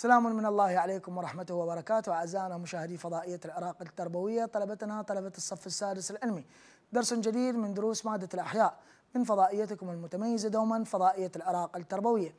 سلام من الله عليكم ورحمته وبركاته. أعزائنا مشاهدي فضائية العراق التربوية طلبتنا طلبة الصف السادس العلمي. درس جديد من دروس مادة الأحياء. من فضائيتكم المتميزة دوما فضائية العراق التربوية.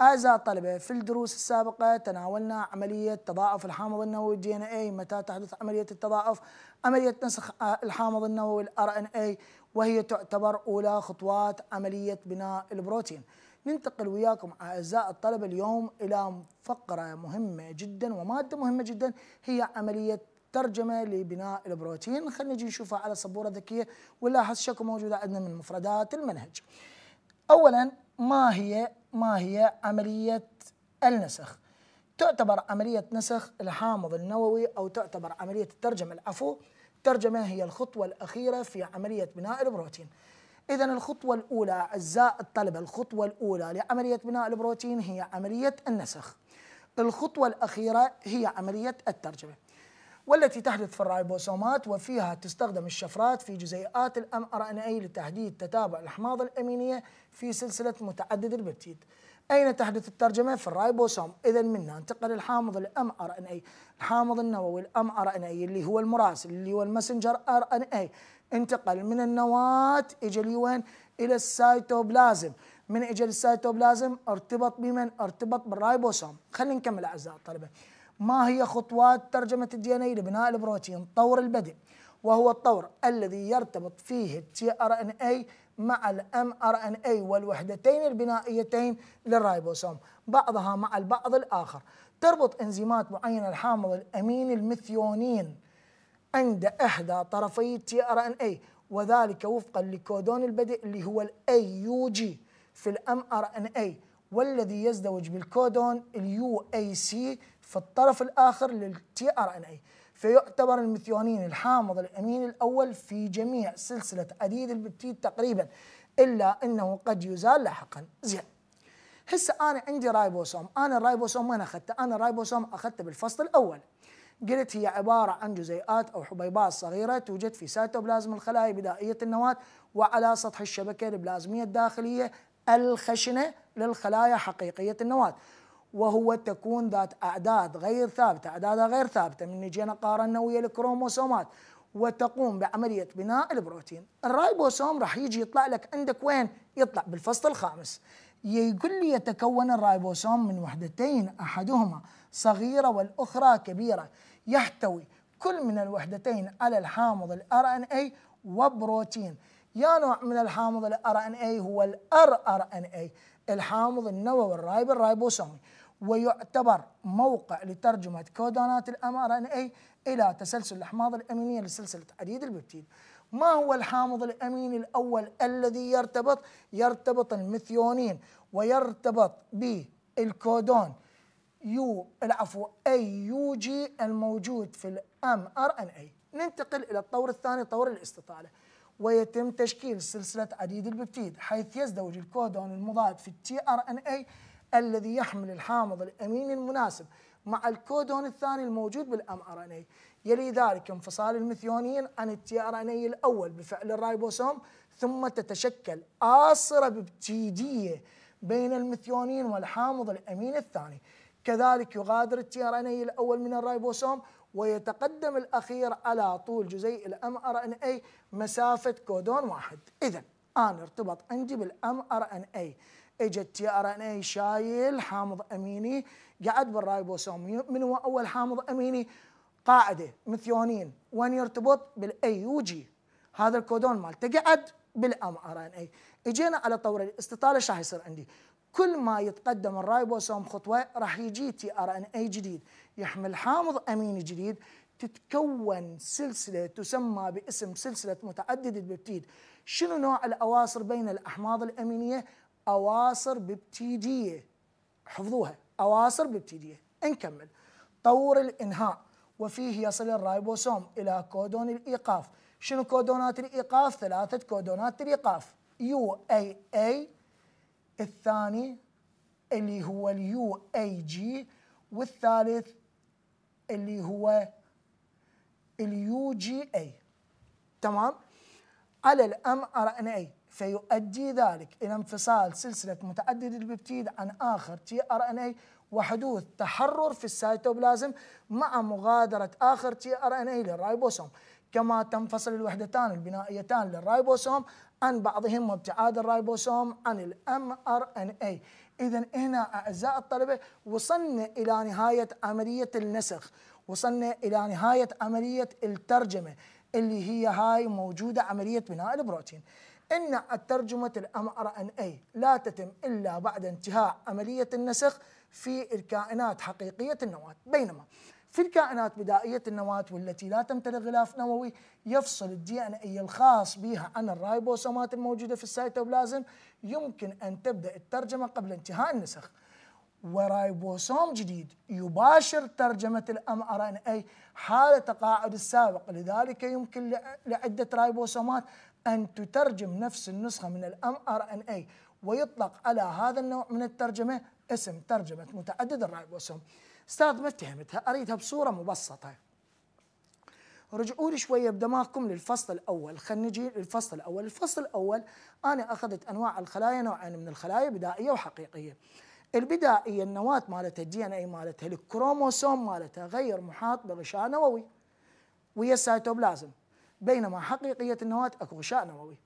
أعزائي الطلبة في الدروس السابقة تناولنا عملية تضاعف الحامض النووي DNA متى تحدث عملية التضاعف؟ عملية نسخ الحامض النووي ال RNA وهي تعتبر أولى خطوات عملية بناء البروتين. ننتقل وياكم اعزائي الطلبه اليوم إلى فقرة مهمة جدا ومادة مهمة جدا هي عملية ترجمة لبناء البروتين خلينا نجي نشوفها على سبورة ذكية ونلاحظ شكو موجودة عندنا من مفردات المنهج. اولا ما هي ما هي عملية النسخ؟ تعتبر عملية نسخ الحامض النووي أو تعتبر عملية الترجمة العفو الترجمه هي الخطوة الأخيرة في عملية بناء البروتين. إذا الخطوة الأولى أعزائي الطلبة الخطوة الأولى لعملية بناء البروتين هي عملية النسخ. الخطوة الأخيرة هي عملية الترجمة. والتي تحدث في الرايبوسومات وفيها تستخدم الشفرات في جزيئات ال mRNA لتحديد تتابع الأحماض الأمينية في سلسلة متعدد الببتيد. أين تحدث الترجمة؟ في الرايبوسوم، اذا منا انتقل الحامض ال mRNA، الحامض النووي ال mRNA اللي هو المراسل اللي هو ال messenger RNA، انتقل من النواة اجى وين؟ إلى السيتوبلازم، من اجى للسيتوبلازم ارتبط بمن؟ ارتبط بالرايبوسوم، خلينا نكمل أعزائي الطلبة. ما هي خطوات ترجمة ال DNA لبناء البروتين؟ طور البدء وهو الطور الذي يرتبط فيه ال tRNA مع ال mRNA والوحدتين البنائيتين للرايبوسوم، بعضها مع البعض الآخر. تربط إنزيمات معينة الحامض الأميني الميثيونين عند احدى طرفي ال tRNA وذلك وفقا لكودون البدء اللي هو ال AUG في ال mRNA والذي يزدوج بالكودون ال UAC في الطرف الآخر لل tRNA فيعتبر الميثيونين الحامض الأميني الأول في جميع سلسلة عديد الببتيد تقريبا إلا أنه قد يزال لاحقا. زين. هسه أنا عندي رايبوسوم أنا الرايبوسوم وين أخذته؟ أنا الرايبوسوم أخذته بالفصل الأول. قلت هي عبارة عن جزيئات أو حبيبات صغيرة توجد في سيتوبلازم الخلايا بدائية النواة وعلى سطح الشبكة البلازمية الداخلية الخشنة للخلايا حقيقية النواة. وهو تكون ذات أعداد غير ثابتة أعدادها غير ثابتة من جينا قارنا ويا الكروموسومات وتقوم بعملية بناء البروتين. الرايبوسوم راح يجي يطلع لك عندك وين؟ يطلع بالفصل الخامس. يقول لي يتكون الرايبوسوم من وحدتين أحدهما صغيرة والأخرى كبيرة. يحتوي كل من الوحدتين على الحامض ال RNA وبروتين. يا نوع من الحامض ال RNA هو ال rRNA الحامض النووي الرايب الرايبوسومي ويعتبر موقع لترجمة كودونات ال mRNA إلى تسلسل الأحماض الأمينية لسلسلة عديد الببتيد ما هو الحامض الأميني الأول الذي يرتبط يرتبط الميثيونين ويرتبط بالكودون؟ يو العفو اي يو جي الموجود في ال mRNA ننتقل إلى الطور الثاني طور الاستطالة. ويتم تشكيل سلسلة عديد الببتيد حيث يزدوج الكودون المضاد في ال tRNA الذي يحمل الحامض الاميني المناسب مع الكودون الثاني الموجود بال mRNA يلي ذلك انفصال الميثيونين عن ال tRNA الأول بفعل الرايبوسوم ثم تتشكل آصرة ببتيدية بين الميثيونين والحامض الأميني الثاني. كذلك يغادر ال tRNA الأول من الرايبوسوم ويتقدم الأخير على طول جزيء ال mRNA مسافة كودون واحد. اذا أنا ارتبط عندي بال mRNA اجى ال tRNA شايل حامض أميني قعد بالرايبوسوم من هو أول حامض أميني؟ قاعدة ميثيونين وين يرتبط؟ بال AUG. هذا الكودون مالته قعد بال mRNA إجينا على طور الاستطالة. إيش راح يصير عندي؟ كل ما يتقدم الرايبوسوم خطوة راح يجي tRNA جديد. يحمل حامض أميني جديد. تتكون سلسلة تسمى باسم سلسلة متعددة الببتيد شنو نوع الأواصر بين الأحماض الأمينية؟ أواصر ببتيديه حفظوها. أواصر ببتيديه نكمل. طور الإنهاء. وفيه يصل الرايبوسوم إلى كودون الإيقاف. شنو كودونات الإيقاف؟ ثلاثة كودونات الإيقاف. UAA. الثاني اللي هو ال UAG. والثالث اللي هو ال UGA. تمام؟ على ال mRNA. فيؤدي ذلك إلى انفصال سلسلة متعددة الببتيد عن آخر tRNA وحدوث تحرر في السيتوبلازم مع مغادرة آخر tRNA للرايبوسوم. كما تنفصل الوحدتان البنائيتان للرايبوسوم عن بعضهم وابتعاد الرايبوسوم عن ال mRNA اذا هنا اعزائي الطلبة وصلنا إلى نهاية عملية النسخ. وصلنا إلى نهاية عملية الترجمة اللي هي هاي موجودة عملية بناء البروتين. إن ترجمه ال mRNA لا تتم إلا بعد انتهاء عملية النسخ. في الكائنات حقيقية النواة بينما في الكائنات بدائية النواة والتي لا تمتلك غلاف نووي يفصل ال DNA الخاص بها عن الرايبوسومات الموجودة في السيتوبلازم يمكن أن تبدأ الترجمة قبل انتهاء النسخ. ورايبوسوم جديد يباشر ترجمة ال mRNA حال ابتعاد السابق لذلك يمكن لعدة رايبوسومات أن تترجم نفس النسخة من ال mRNA ويطلق على هذا النوع من الترجمة اسم ترجمة متعدد الرايبوسوم أستاذ ما افتهمتها أريدها بصورة مبسطة. رجعوا لي شوية بدماغكم للفصل الأول. خلينا نجي للفصل الأول. الفصل الأول أنا أخذت أنواع الخلايا نوعين من الخلايا بدائية وحقيقية. البدائية النواة مالتها ال DNA مالتها الكروموسوم مالتها غير محاط بغشاء نووي. وهي السيتوبلازم. بينما حقيقية النواة أكو غشاء نووي.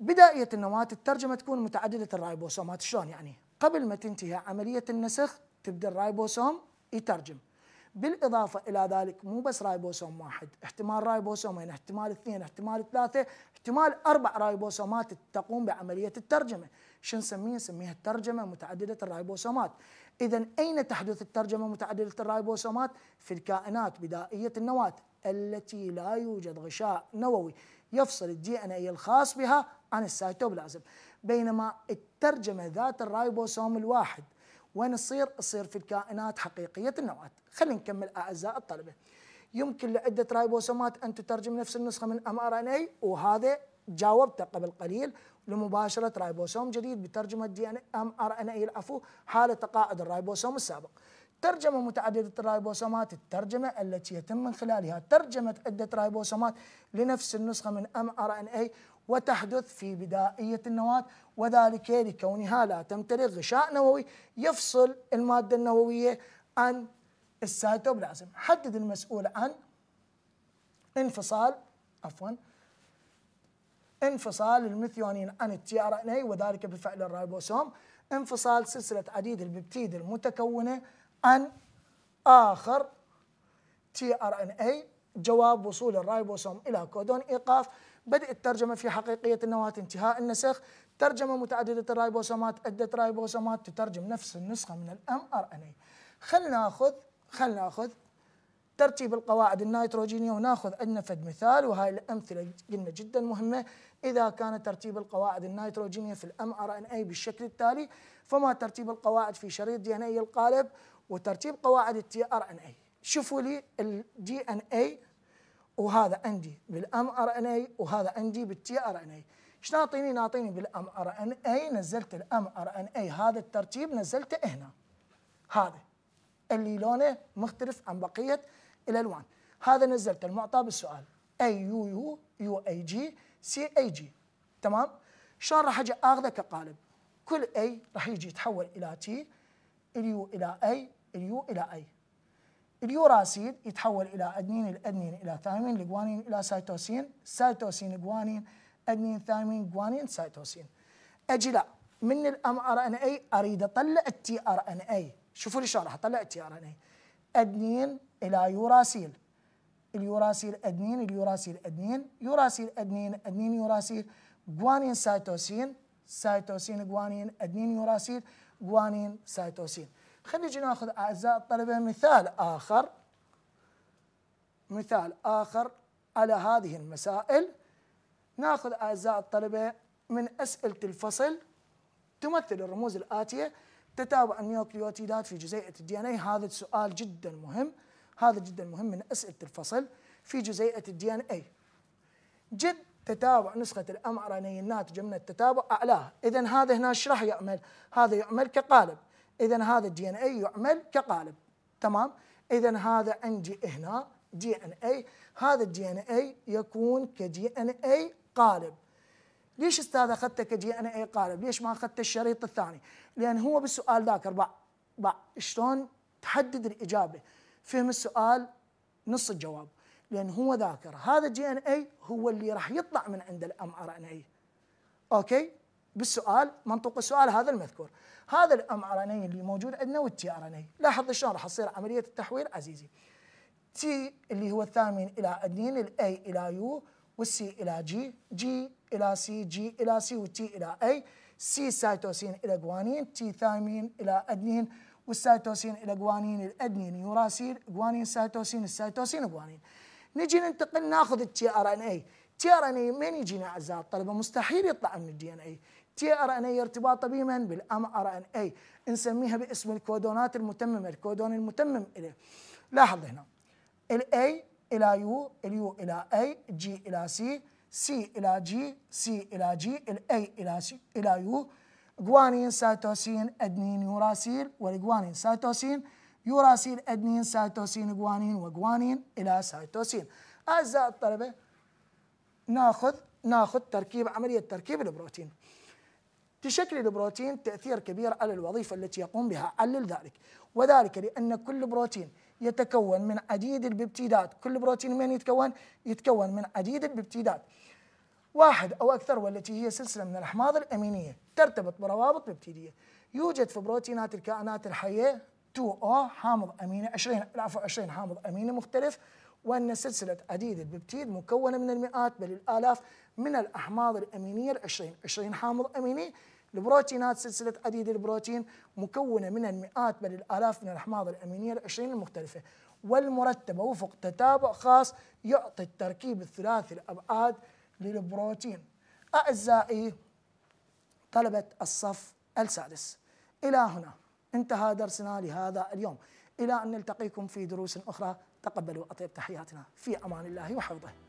بدائية النواة الترجمة تكون متعددة الرايبوسومات شلون يعني؟ قبل ما تنتهي عملية النسخ تبدأ الرايبوسوم يترجم. بالإضافة إلى ذلك مو بس رايبوسوم واحد احتمال رايبوسومين احتمال اثنين احتمال ثلاثة احتمال أربع رايبوسومات تقوم بعملية الترجمة. شو نسميه نسميها الترجمة متعددة الرايبوسومات إذا أين تحدث الترجمة متعددة الرايبوسومات في الكائنات بدائية النواة التي لا يوجد غشاء نووي. يفصل ال DNA الخاص بها عن السيتوبلازم بينما الترجمة ذات الرايبوسوم الواحد وين تصير؟ تصير في الكائنات حقيقية النواة خلينا نكمل أعزائي الطلبة. يمكن لعدة رايبوسومات أن تترجم نفس النسخة من mRNA وهذا جاوبته قبل قليل لمباشرة رايبوسوم جديد بترجمة دي إن إم آر إن اي العفو حالة تقاعد الرايبوسوم السابق. ترجمة متعددة الرايبوسومات الترجمة التي يتم من خلالها ترجمة عدة رايبوسومات لنفس النسخة من اي وتحدث في بدائية النواة وذلك لكونها لا تمتلك غشاء نووي يفصل المادة النووية عن السيتوبلازم. حدد المسؤول عن انفصال عفوا انفصال الميثيونين عن ال tRNA وذلك بفعل الرايبوسوم انفصال سلسلة عديد الببتيد المتكونة عن آخر tRNA جواب وصول الرايبوسوم إلى كودون. إيقاف بدء الترجمة في حقيقية النواة انتهاء. النسخ ترجمة متعددة الرايبوسومات عدة رايبوسومات تترجم نفس النسخة من ال mRNA خلينا ناخذ خلينا ناخذ ترتيب القواعد النيتروجينية وناخذ عندنا فد مثال وهاي الأمثلة قلنا جدا مهمة. إذا كان ترتيب القواعد النيتروجينية في ال mRNA بالشكل التالي فما ترتيب القواعد في شريط DNA القالب؟ وترتيب قواعد ال tRNA شوفوا لي ال DNA وهذا عندي بال mRNA وهذا عندي بال tRNA إيش ناطيني؟ ناطيني بال mRNA نزلت ال mRNA هذا الترتيب نزلته هنا. هذا اللي لونه مختلف عن بقية الألوان. هذا نزلت المعطى بالسؤال. اي يو يو يو اي جي سي اي جي تمام؟ شلون راح أجي آخذه كقالب؟ كل A راح يجي يتحول إلى T ال U إلى A ال U إلى A. اليوراسيل يتحول إلى أدنين الادنين إلى ثايمين الجوانين إلى سيتوسين سيتوسين جوانين أدنين ثايمين جوانين سيتوسين. أجي لا من ال mRNA أريد أطلع ال tRNA شوفوا لي شلون راح أطلع ال tRNA أدنين إلى يوراسيل اليوراسيل أدنين اليوراسيل أدنين يوراسيل أدنين أدنين يوراسيل جوانين سيتوسين سيتوسين جوانين أدنين يوراسيل جوانين سيتوسين. خلينا نجي ناخذ اعزائي الطلبة مثال آخر. مثال آخر على هذه المسائل. ناخذ اعزائي الطلبة من أسئلة الفصل. تمثل الرموز الآتية. تتابع النيوكليوتيدات في جزيئة ال DNA هذا السؤال جدا مهم. هذا جدا مهم من أسئلة الفصل. في جزيئة الدي ان اي جد تتابع نسخة ال mRN الناتجة من التتابع. أعلاه، اذا هذا هنا إيش راح يعمل؟ هذا يعمل كقالب، اذا هذا ال DNA يعمل كقالب، تمام؟ اذا هذا عندي هنا DNA، هذا ال DNA يكون ك DNA قالب. ليش أستاذ أخذته ك DNA قالب؟ ليش ما اخذت الشريط الثاني؟ لأن هو بالسؤال ذاكر. بع بع شلون تحدد الإجابة؟ فهم السؤال نص الجواب. لأن هو ذاكر. هذا DNA هو اللي راح يطلع من عند ال mRNA okay؟ بالسؤال منطوق السؤال هذا المذكور. هذا ال mRNA اللي موجود عندنا وال tRNA لاحظ شلون راح تصير عملية التحويل عزيزي. T اللي هو الثايمين إلى ادنين ال A إلى U والسي إلى جي جي إلى سي جي إلى سي وتي إلى اي سي سايتوسين إلى جوانين T ثايمين إلى ادنين والسايتوسين إلى جوانين الادنين يوراسيل جوانين سايتوسين السايتوسين جوانين نجي ننتقل ناخذ التي ار إن اي تي ار إن اي من يجينا اعزائي الطلبه مستحيل يطلع من الدي ان اي تي ار أن اي ارتباطه بمن بال mRNA نسميها باسم الكودونات المتممه الكودون المتمم إليه. لاحظ هنا. الاي إلى يو اليو إلى اي جي إلى سي سي إلى جي سي إلى جي الاي إلى سي إلى يو جوانين سيتوسين ادنين يوراسيل والجوانين سيتوسين يوراسيل ادنين سيتوسين جوانين وجوانين إلى سيتوسين أعزائي الطلبة ناخذ ناخذ تركيب عملية تركيب البروتين. تشكل البروتين تأثير كبير على الوظيفة التي يقوم بها علل ذلك. وذلك لأن كل بروتين يتكون من عديد الببتيدات كل بروتين من يتكون؟ يتكون من عديد الببتيدات واحد أو أكثر والتي هي سلسلة من الأحماض الأمينية ترتبط بروابط ببتيديه يوجد في بروتينات الكائنات الحية 2 أو حامض أميني 20 العفو 20 حامض أميني مختلف. وأن سلسلة عديد الببتيد مكونة من المئات بل الآلاف من الأحماض الأمينية ال 20 20 حامض أميني البروتينات سلسلة عديد البروتين مكونة من المئات بل الآلاف من الأحماض الأمينية ال 20 المختلفة. والمرتبة وفق تتابع خاص يعطي التركيب الثلاثي الأبعاد للبروتين. أعزائي طلبة الصف السادس إلى هنا انتهى درسنا لهذا اليوم. إلى أن نلتقيكم في دروس أخرى. تقبلوا أطيب تحياتنا. في أمان الله وحفظه.